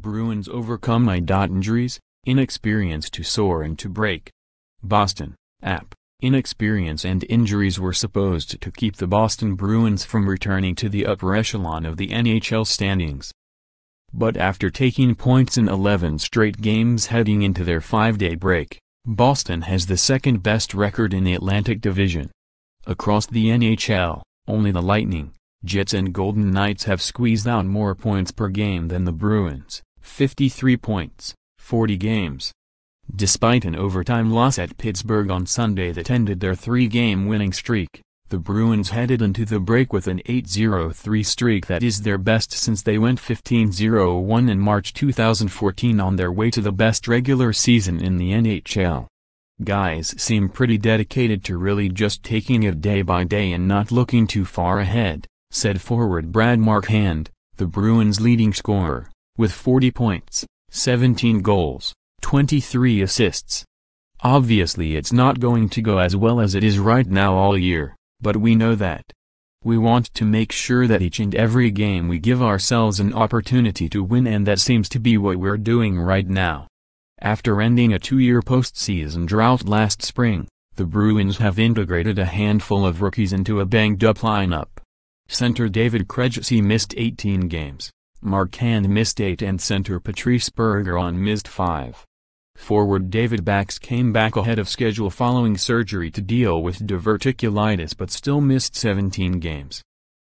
Bruins overcome I. Injuries, inexperience to soar and to break. Boston, app. Inexperience and injuries were supposed to keep the Boston Bruins from returning to the upper echelon of the NHL standings. But after taking points in 11 straight games heading into their five-day break, Boston has the second-best record in the Atlantic Division. Across the NHL, only the Lightning, Jets and Golden Knights have squeezed out more points per game than the Bruins, 53 points, 40 games. Despite an overtime loss at Pittsburgh on Sunday that ended their three-game winning streak, the Bruins headed into the break with an 8-0-3 streak that is their best since they went 15-0-1 in March 2014 on their way to the best regular season in the NHL. Guys seem pretty dedicated to really just taking it day by day and not looking too far ahead, said forward Brad Marchand, the Bruins' leading scorer, with 40 points, 17 goals. 23 assists. Obviously it's not going to go as well as it is right now all year, but we know that. We want to make sure that each and every game we give ourselves an opportunity to win and that seems to be what we're doing right now. After ending a two-year postseason drought last spring, the Bruins have integrated a handful of rookies into a banged-up lineup. Center David Krejci missed 18 games, Marchand missed 8 and center Patrice Bergeron on missed 5. Forward David Backes came back ahead of schedule following surgery to deal with diverticulitis but still missed 17 games.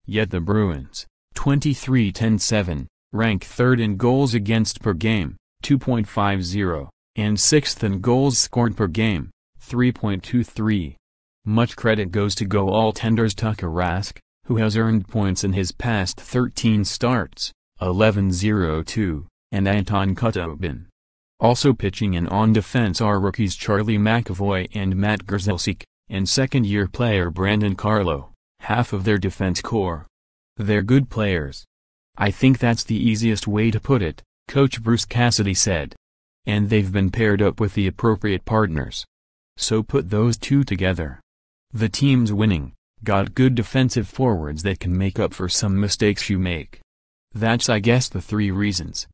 Yet the Bruins, 23-10-7, rank third in goals against per game, 2.50, and sixth in goals scored per game, 3.23. Much credit goes to goaltenders Tuukka Rask, who has earned points in his past 13 starts, 11-0-2, and Anton Khudobin. Also pitching and on defense are rookies Charlie McAvoy and Matt Grzelczyk, and second-year player Brandon Carlo, half of their defense corps. They're good players. I think that's the easiest way to put it, Coach Bruce Cassidy said. And they've been paired up with the appropriate partners. So put those two together. The team's winning, got good defensive forwards that can make up for some mistakes you make. That's I guess the three reasons.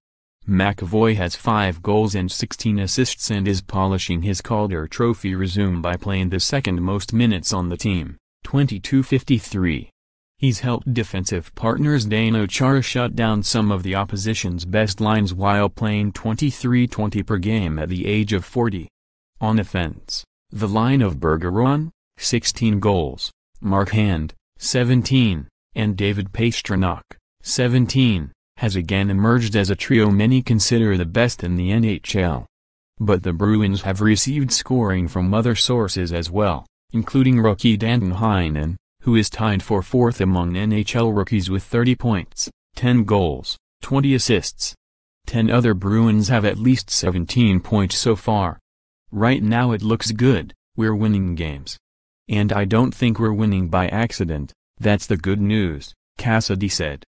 McAvoy has 5 goals and 16 assists and is polishing his Calder Trophy resume by playing the second most minutes on the team, 22-53. He's helped defensive partners Zdeno Chara shut down some of the opposition's best lines while playing 23-20 per game at the age of 40. On offense, the line of Bergeron, 16 goals, Marchand, 17, and David Pastrnak, 17 has again emerged as a trio many consider the best in the NHL. But the Bruins have received scoring from other sources as well, including rookie Danton Heinen, who is tied for fourth among NHL rookies with 30 points, 10 goals, 20 assists. 10 other Bruins have at least 17 points so far. Right now it looks good, we're winning games. And I don't think we're winning by accident, that's the good news, Cassidy said.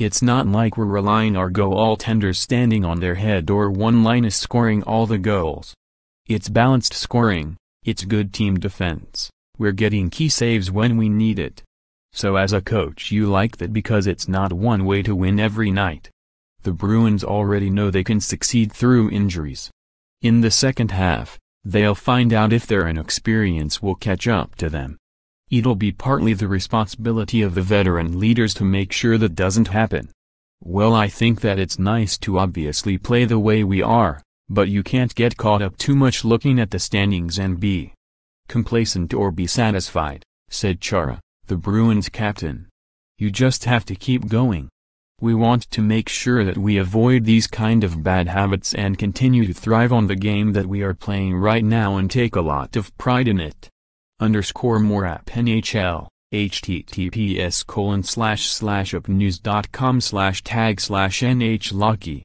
It's not like we're relying our goaltenders standing on their head or one line is scoring all the goals. It's balanced scoring, it's good team defense, we're getting key saves when we need it. So as a coach you like that because it's not one way to win every night. The Bruins already know they can succeed through injuries. In the second half, they'll find out if their inexperience will catch up to them. It'll be partly the responsibility of the veteran leaders to make sure that doesn't happen. Well I think that it's nice to obviously play the way we are, but you can't get caught up too much looking at the standings and be complacent or be satisfied, said Chara, the Bruins captain. You just have to keep going. We want to make sure that we avoid these kind of bad habits and continue to thrive on the game that we are playing right now and take a lot of pride in it underscore more app NHL, https colon slash slash apnews.com slash tag slash nhlucky